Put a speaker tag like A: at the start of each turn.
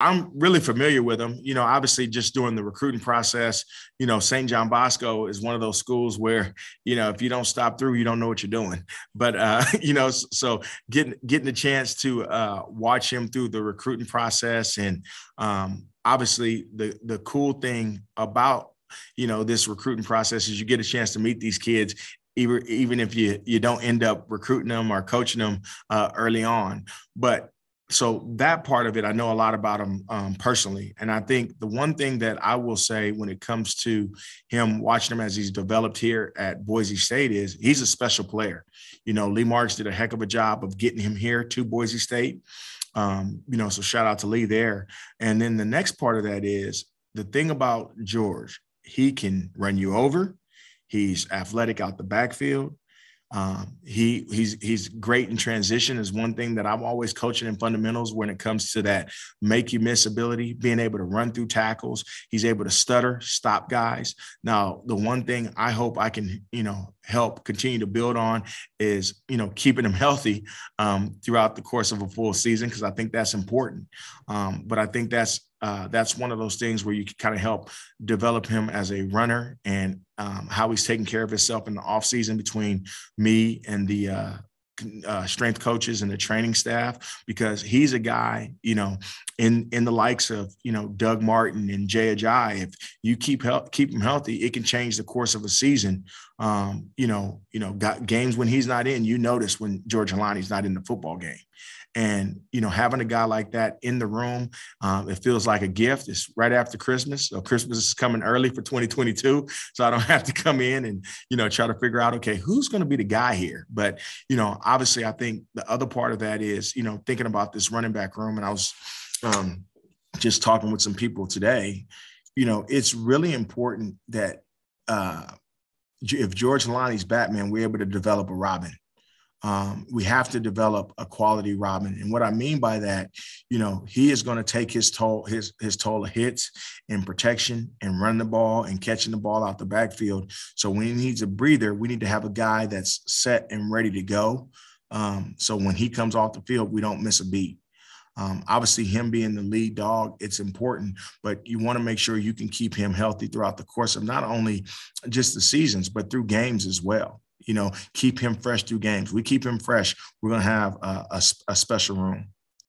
A: I'm really familiar with them. You know, obviously, just during the recruiting process, you know, St. John Bosco is one of those schools where, you know, if you don't stop through, you don't know what you're doing. But uh, you know, so getting getting a chance to uh, watch him through the recruiting process, and um, obviously, the the cool thing about you know this recruiting process is you get a chance to meet these kids even even if you you don't end up recruiting them or coaching them uh, early on. But so that part of it, I know a lot about him um, personally, and I think the one thing that I will say when it comes to him watching him as he's developed here at Boise State is he's a special player. You know, Lee Marks did a heck of a job of getting him here to Boise State. Um, you know, so shout out to Lee there. And then the next part of that is the thing about George, he can run you over. He's athletic out the backfield. Um, he he's he's great in transition is one thing that I'm always coaching in fundamentals when it comes to that make you miss ability, being able to run through tackles. He's able to stutter, stop guys. Now, the one thing I hope I can you know help continue to build on is you know keeping him healthy um, throughout the course of a full season because I think that's important. Um, but I think that's uh, that's one of those things where you can kind of help develop him as a runner and um, how he's taking care of himself in the off season between me and the uh, uh, strength coaches and the training staff because he's a guy, you know, in in the likes of you know Doug Martin and Jay Ajayi. If you keep help, keep him healthy, it can change the course of a season. Um, you know, you know, got games when he's not in. You notice when George Holani's not in the football game, and you know, having a guy like that in the room, um, it feels like a gift. It's right after Christmas, so Christmas is coming early for 2022, so I don't have to come in and you know try to figure out okay who's going to be the guy here. But you know, obviously, I think the other part of that is you know thinking about this running back room, and I was um, just talking with some people today. You know, it's really important that uh, if George Holani's Batman, we're able to develop a Robin um, we have to develop a quality Robin. And what I mean by that, you know, he is going to take his toll, his his toll of hits and protection and running the ball and catching the ball out the backfield. So when he needs a breather, we need to have a guy that's set and ready to go. Um, so when he comes off the field, we don't miss a beat. Um, obviously, him being the lead dog, it's important, but you want to make sure you can keep him healthy throughout the course of not only just the seasons, but through games as well you know, keep him fresh through games. We keep him fresh. We're going to have a, a, a special room.